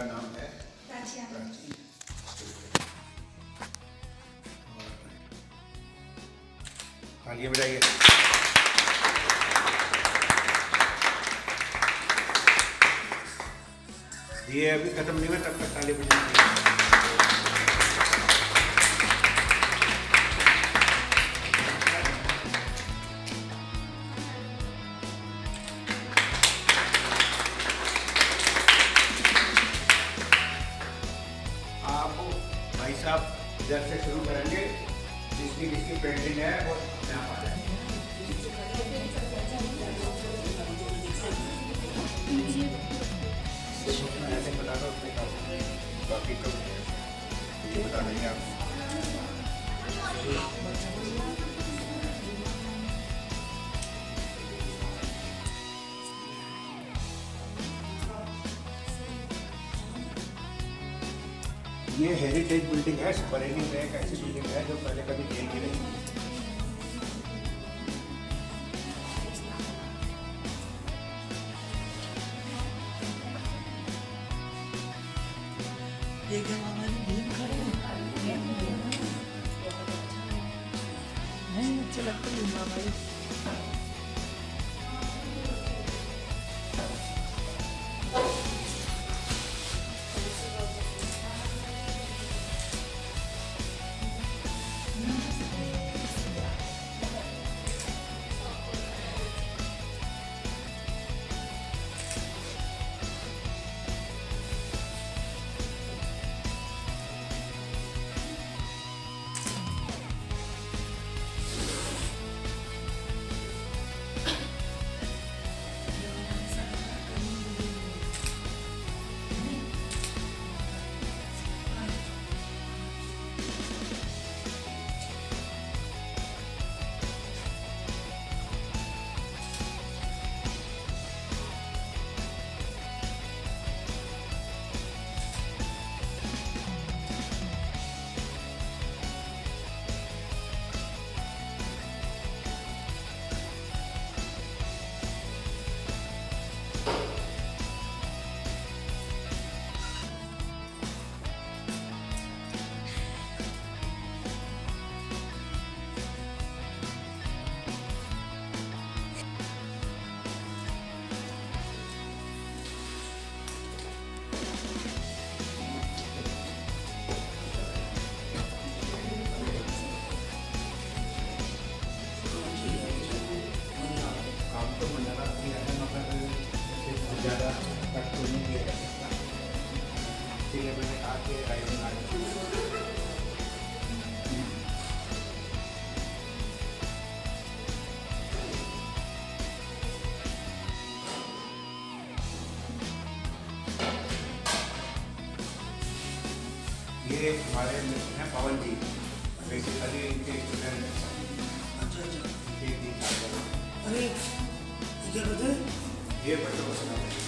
इनका नाम है? प्राची प्राची तालियाँ बजाइए ये अभी खत्म नहीं हुआ तब तक ताली बजाइए। इधर से शुरू करेंगे, जिसकी जिसकी पेंटिंग है, वो अपने आप आ जाए ऐसे बता दो बाकी तो बता देंगे आप। ये हेरिटेज बिल्डिंग है बरेली में एक ऐसी बिल्डिंग है जो पहले कभी देखी नहीं ये खड़े हैं? नहीं अच्छे लगते हैं हमारे ज़्यादा कट तो नहीं किया जा सकता इसलिए मैंने कहा कि राइडिंग आर्ट ये हमारे मित्र हैं पवन जी। बेसिकली इनके स्टूडेंट अच्छा अच्छा। एक दिन अरे ये क्या कहते हैं ये बच्चों को सिखाते हैं